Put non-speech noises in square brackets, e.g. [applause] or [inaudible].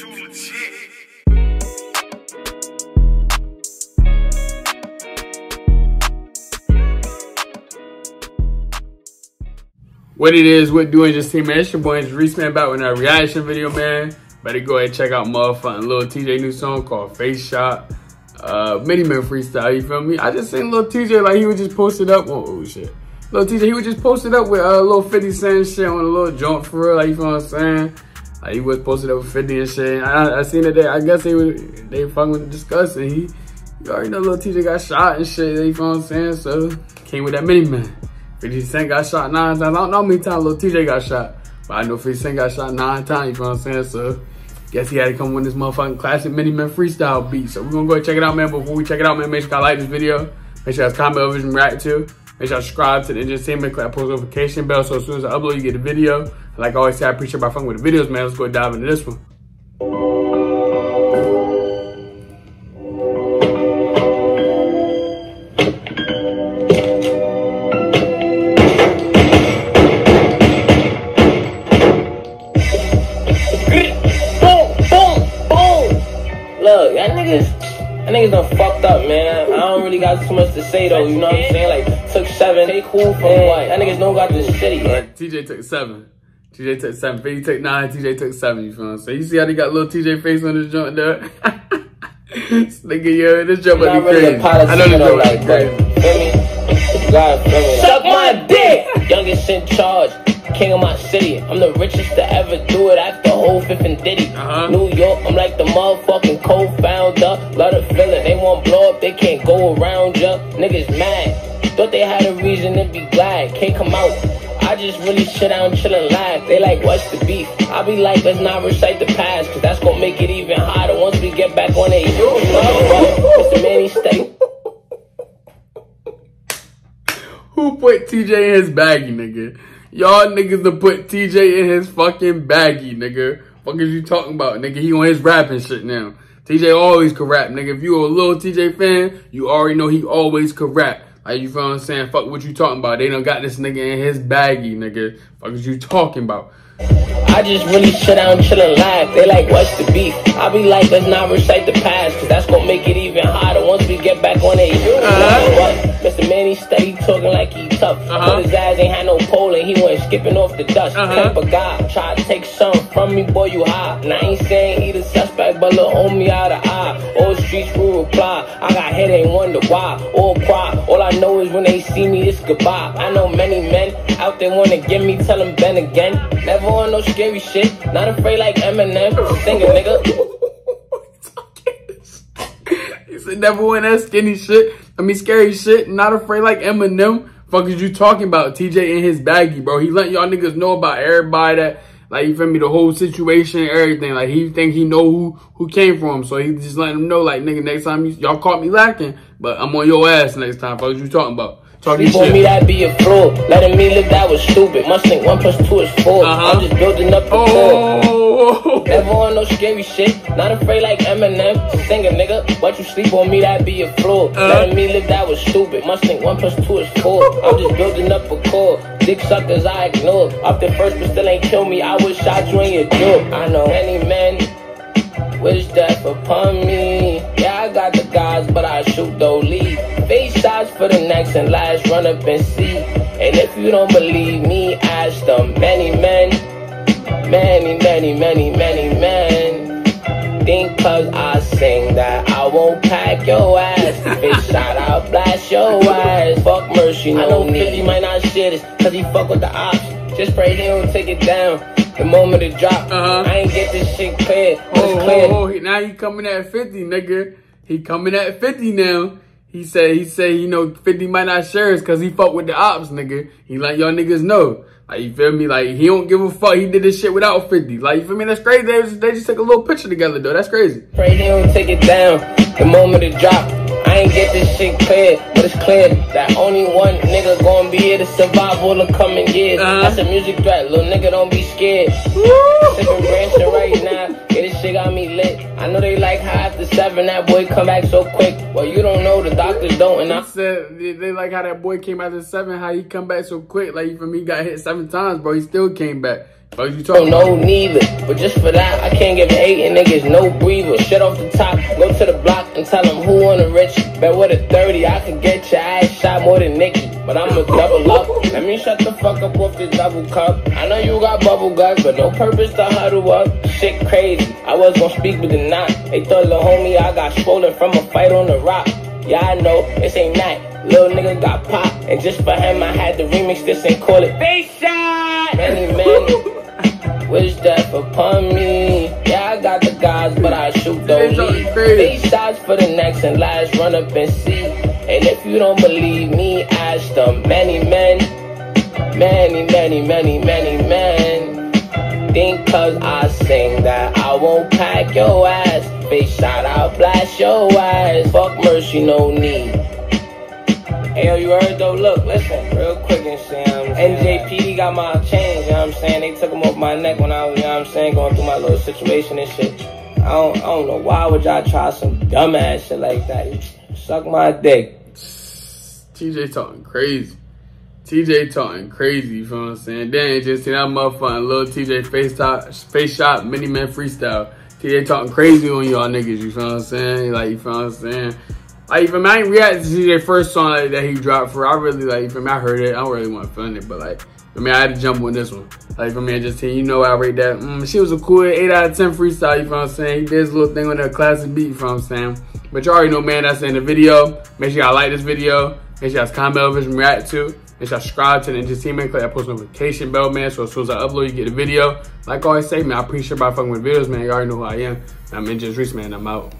too legit. What it is, what doing, NGS team man. It's your boy, it's Rese man, back with a reaction video, man. Better go ahead and check out motherfucking Lil Tjay new song called Face Shot. Uh, Many Men freestyle, you feel me? I just seen Lil Tjay like he would just post it up. Oh, oh shit. Little TJ, he would just post it up with a uh, little 50 cent shit on a little joint for real, like you feel what I'm saying? He was posted with 50 and shit. I, I seen it there. I guess they was they fucking discussing. He you already know Lil Tjay got shot and shit, you feel what I'm saying? So came with that Many Men. 50 Cent got shot nine times. I don't know how many times Lil Tjay got shot, but I know 50 Cent got shot nine times, you know what I'm saying? So, guess he had to come with this motherfucking classic Many Men freestyle beat. So, we're gonna go check it out, man. Before we check it out, man, make sure y'all like this video. Make sure guys comment over and react to. Make sure y'all subscribe to the entertainment, that post notification bell so as soon as I upload, you get a video. Like I always say, I appreciate my fucking with the videos, man. Let's go dive into this one. Boom, boom, boom. Look, y'all niggas, y'all niggas done fucked up, man. I don't really got too much to say though. You know what I'm saying? Like, took seven, they cool from what? Y'all niggas don't got this shitty, man. TJ took seven. TJ took seven. 50 took nine. TJ took seven. You feel what I'm saying? You see how they got Lil Tjay face on this joint there? [laughs] nigga, yo, this joint might Not be really crazy. a policy, I know this you know, joint might like, be crazy. God. Suck my dick! Youngest in charge. King of my city, I'm the richest to ever do it after whole fifth and Diddy. Uh-huh. New York, I'm like the motherfucking co-founder. Love the feeling, they won't blow up, they can't go around ya. Niggas mad, thought they had a reason to be glad. Can't come out. I just really sit down, chill and laugh. They like, what's the beef? I be like, let's not recite the past, cause that's gonna make it even harder once we get back on it. Mr. Stay. [laughs] Who put TJ in his baggie, nigga? Y'all niggas to put TJ in his fucking baggie, nigga. Fuck is you talking about, nigga? He on his rapping shit now. TJ always could rap, nigga. If you a Lil Tjay fan, you already know he always could rap. Like, you feel what I'm saying? Fuck what you talking about. They done got this nigga in his baggie, nigga. Fuck is you talking about? I just really sit down, chill and laugh. They like, what's the beef? I be like, let's not recite the past, cause that's gonna make it even harder once we get back on it. Uh-huh. What? Mr. Manny steady talking like he tough. Uh-huh. But his ass ain't had no pole and he went skipping off the dust. Uh-huh. Pimp a guy, try to take something from me, boy, you high. And I ain't saying he the suspect, but little homie out of eye. All streets will reply. I got hit, ain't wonder why. All cry. All I know is when they see me, it's goodbye. I know many men out there wanna get me, tell them Ben again. Never on no scary shit. Not afraid like Eminem. Sing a nigga. [laughs] He said never win that skinny shit. I mean scary shit. Not afraid like Eminem. Fuck is you talking about? TJ in his baggy, bro. He let y'all niggas know about everybody that like you feel me, the whole situation, everything. Like he think he know who who came from. So he just letting them know, like nigga, next time you, y'all caught me lacking, but I'm on your ass next time. Fuck is you talking about? Talking on me, shit. that be a fraud. Letting me live, that was stupid. Must think one plus two is 4 Uh-huh. I'm just building up the core. Never on no scary shit. Not afraid like Eminem. Sing a nigga. But you sleep on me, that be a flaw. Uh. Letting me live, that was stupid. Must think one plus two is four. I'm just building up a core. Dick suckers I ignore. Up the first, but still ain't kill me. I was shot you in your jaw. I know any man wish death upon me. Yeah, I got the guys, but I shoot though lead. Face shots for the next and last run up and see. And if you don't believe me, ask the many men. Many, many, many, many men. Think cause I sing that I won't pack your ass. Bitch shot, I'll blast your ass. Fuck mercy, no I know 50 might not share this cause he fuck with the ops. Just pray he don't take it down. The moment it drop, Uh-huh. I ain't get this shit clear. Oh, clear. oh, oh, now he coming at 50, nigga. He coming at 50 now. He said, he said, you know, 50 might not share us cause he fuck with the ops, nigga. He let y'all niggas know. Like, you feel me? Like, he don't give a fuck. He did this shit without 50. Like, you feel me? That's crazy. They just, they just took a little picture together, though. That's crazy. Pray he don't take it down. The moment it drop, I ain't get this shit clear, but it's clear that only one nigga gonna be here to survive all the coming years. Uh-huh. That's a music threat, little nigga, don't be scared. Sipping Branson right now, get this shit got me lit. I know they like how after seven that boy come back so quick. Well, you don't know, the don't, and I said they, they like how that boy came out of seven, how he come back so quick. Like for me, got hit seven times, bro. He still came back. Fuck you talking don't neither. But just for that, I can't give eight and niggas no breather. Shut off the top, go to the block and tell them who on the rich. Bet with a 30, I can get your ass shot more than Nicky. But I'ma double up. Let me shut the fuck up with this double cup. I know you got bubble guts, but no purpose to huddle up. Shit crazy. I was gonna speak but the not. They thought the homie I got swollen from a fight on the rock. Yeah, I know, this ain't that. Little nigga got popped, and just for him, I had to remix this and call it Face Shot! Many men [laughs] wish death upon me. Yeah, I got the guys, but I shoot those. don't talking lead. crazy. Face shots for the next and last, run up and see. And if you don't believe me, ask the many men. Many, many, many, many men. Think cause I sing that I won't pack your ass. Face shot, I'll blast your ass. Fuck mercy, no need. Hey, yo, you heard though? Look, listen, real quick and shit. You know what I'm saying? NJPD got my chains, you know what I'm saying? They took them off my neck when I was, you know what I'm saying, going through my little situation and shit. I don't, I don't know why would y'all try some dumbass shit like that. You suck my dick. TJ talking crazy. TJ talking crazy, you feel what I'm saying? Then just see that motherfucking Lil Tjay face top, face shot, Many Men freestyle. TJ talking crazy on y'all niggas, you feel what I'm saying? Like, you feel what I'm saying? Like, me? I ain't react to TJ first song like, that he dropped for. I really, like, you feel me? I heard it. I don't really want to feel it, but, like, for me, I had to jump on this one. Like, for me, I just saying, you know, I rate that. Mm, she was a cool 8 out of 10 freestyle, you feel what I'm saying? He did his little thing on that classic beat, you feel what I'm saying? But you already know, man, that's in the video. Make sure y'all like this video. Make sure y'all comment over and react to. Make subscribe to the entertainment. Click that post notification bell, man. So as soon as I upload, you get a video. Like I always say, man, I appreciate everybody fucking with videos, man. You already know who I am. I'm NGS Rese, man. I'm out.